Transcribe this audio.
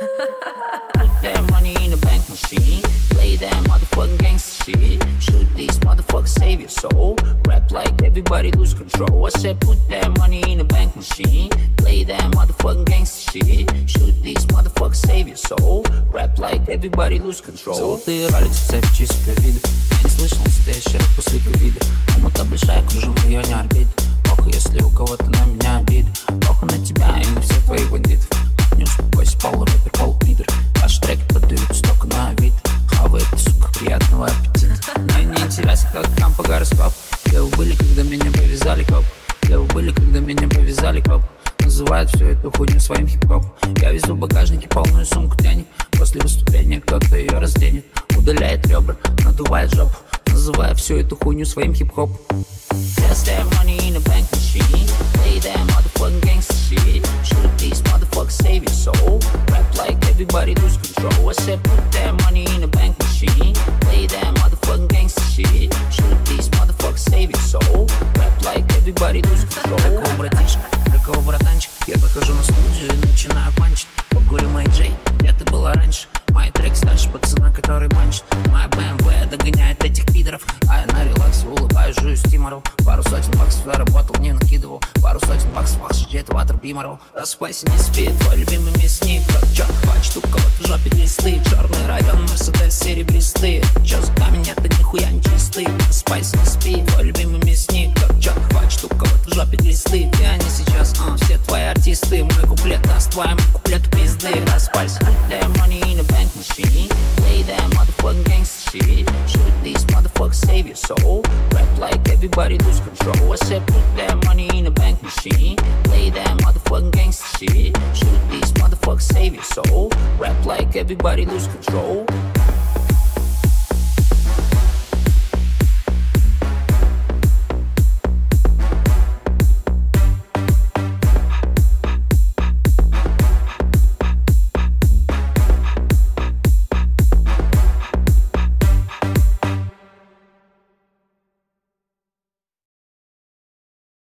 Put that money in the bank machine. Play that motherfucking gangster shit. Shoot these motherfuckers, save your soul. Rap like everybody lose control. I said, put that money in the bank machine. Play that motherfucking gangster shit. Shoot these motherfuckers, save your soul. Rap like everybody lose control. Золотые роликсы, цепь чистых видов Я не слышал настоящий рэп после ковида Комната большая, кружу в районе орбит Похуй, если у кого-то на меня обида Интересно, как там по гороскопу. Где вы были, когда меня повязали коп. Где вы были, когда меня повязали коп. Называют всю эту хуйню своим хип-хопом. Я везу в багажнике полную сумку денег. После выступления кто-то ее разденет. Удаляет ребра, надувает жопу. Называя всю эту хуйню своим motherfuckers, save your soul. Rap like everybody lose control. I said, put that money in the bank machine. Control. Такого братишка, такого братанчик? Я захожу на студию и начинаю панчить. Погулю Мэй Джей, где ты была раньше? Мои треки старше пацана, который манчит. Моя БМВ догоняет этих пидоров. А я на релаксе улыбаюсь, жую стиморов Пару сотен баксов я работал, не накидывал. Пару сотен баксов охуеть ватер биморов Распайся, не спи, твой любимый мясник. Чё, хватит у кого-то в жопе глисты Черный район, Мерседес серебристые. Чё за камень, это нихуя не чистый Распайся, не спи, твои артисты Мой куплет даст твоему куплету пизды Распайся, Put that money in the bank machine. Play that motherfucking gangster shit. Shoot these motherfuckers, save your soul. Rap like everybody lose control. I said, put that money in the bank machine. Play that motherfucking gangster shit. Shoot these motherfuckers, save your soul. Rap like everybody lose control.